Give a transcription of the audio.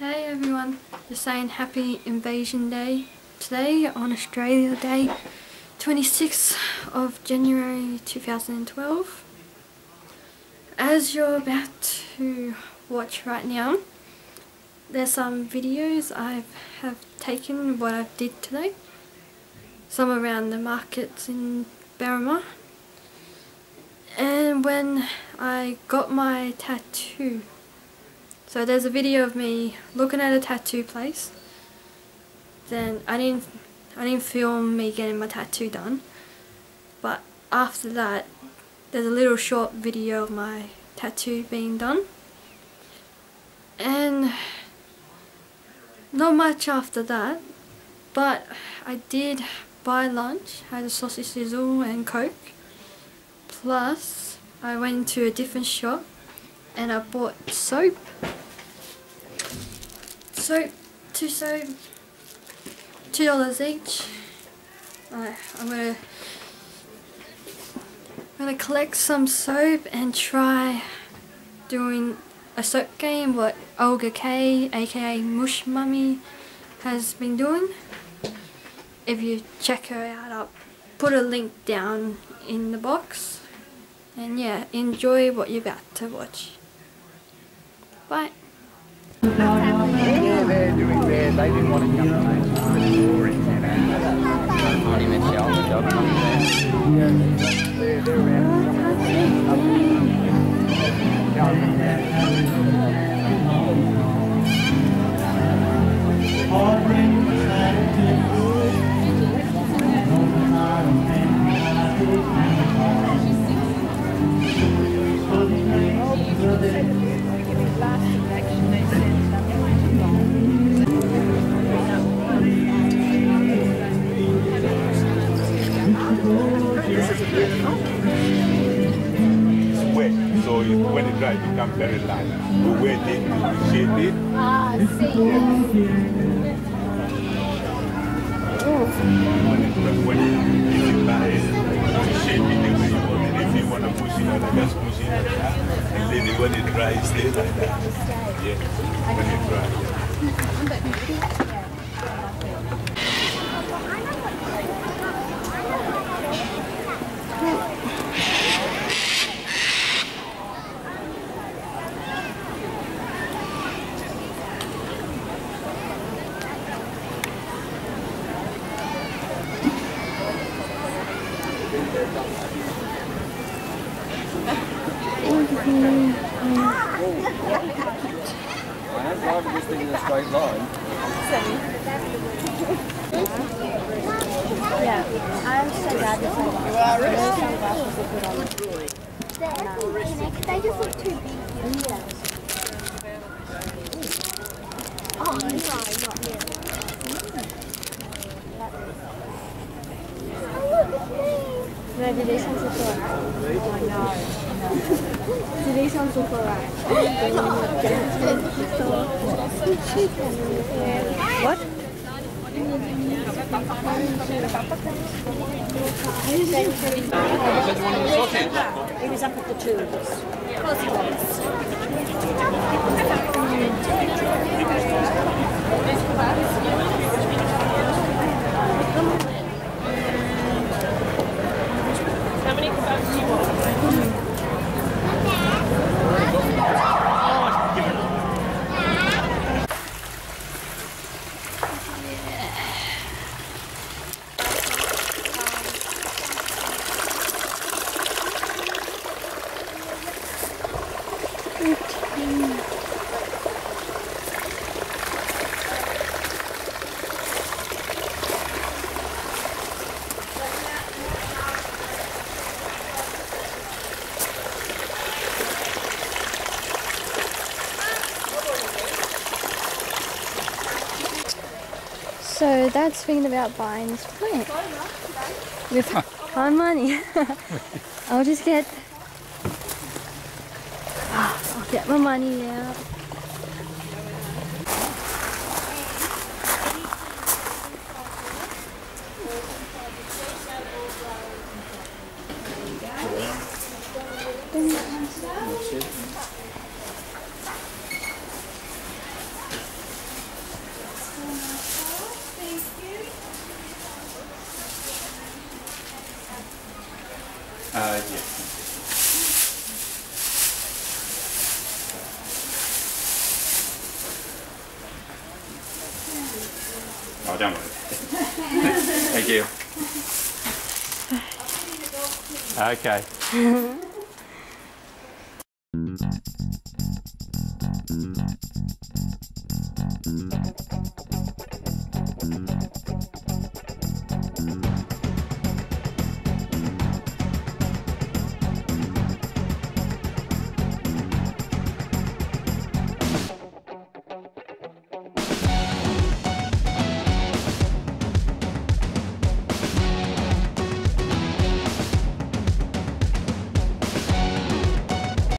Hey everyone, just saying happy Invasion Day today on Australia Day 26th of January 2012. As you're about to watch right now, there's some videos I have taken what I did today. Some around the markets in Berrima. And when I got my tattoo. So there's a video of me looking at a tattoo place. Then I didn't I didn't film me getting my tattoo done. But after that there's a little short video of my tattoo being done. And not much after that, but I did buy lunch, had a sausage sizzle and coke. Plus, I went to a different shop and I bought soap. Soap, two soap, two dollars each. I, I'm gonna I'm gonna collect some soap and try doing a soap game what Olga Kay aka Moosh Mummy has been doing. If you check her out I'll put a link down in the box. And yeah, enjoy what you're about to watch. Bye. Yeah, doing their, they didn't want to come Marty Mitchell, the dog there. They're, they're around. It, when it dry, it very light. But when it you shade it, Ah, see. when it dry, when it if it you shade it the way you want it. If you want to push it out, just push it like that. And then when it dry, it stays like that. Yeah, when it dry. I don't drive this thing in a straight line. Yeah, I'm so glad this one. You are really? sunglasses are good on. They just look too big. Yeah. Oh, no, not here. No, do these ones alright? Oh, I know. Do these ones alright? What? He was up at the tubes. Of course he was. So Dad's thinking about buying this plant with my money. I'll just get, I'll get my money out. Uh, yeah. Oh, don't worry. Thank you. Okay.